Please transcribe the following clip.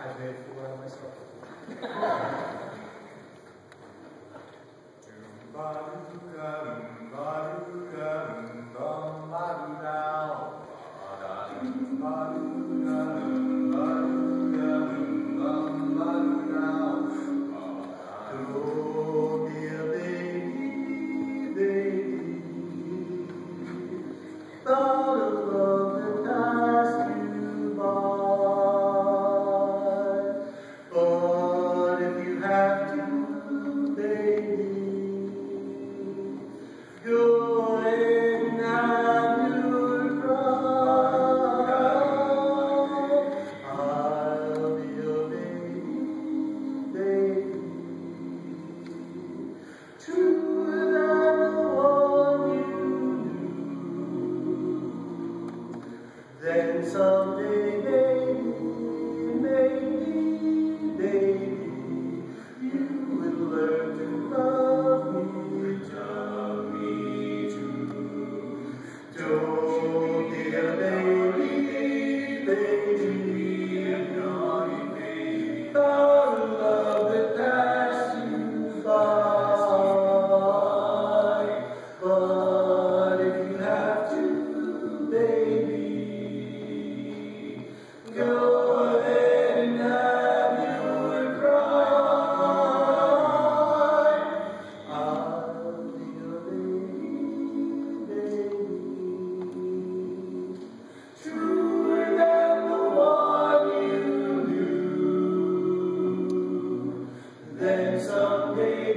I made a fool out of myself. Baruch Baruch someday. There's a way.